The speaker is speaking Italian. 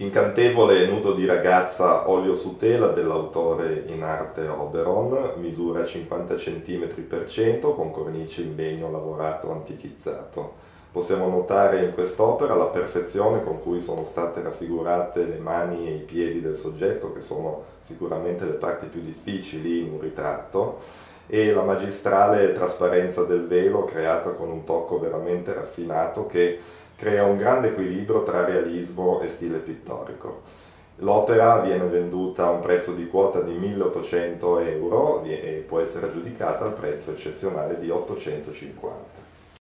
Incantevole nudo di ragazza olio su tela dell'autore in arte Oberon, misura 50 cm per 100 con cornice in legno lavorato antichizzato. Possiamo notare in quest'opera la perfezione con cui sono state raffigurate le mani e i piedi del soggetto, che sono sicuramente le parti più difficili in un ritratto, e la magistrale trasparenza del velo creata con un tocco veramente raffinato che crea un grande equilibrio tra realismo e stile pittorico. L'opera viene venduta a un prezzo di quota di 1800 euro e può essere aggiudicata al prezzo eccezionale di 850.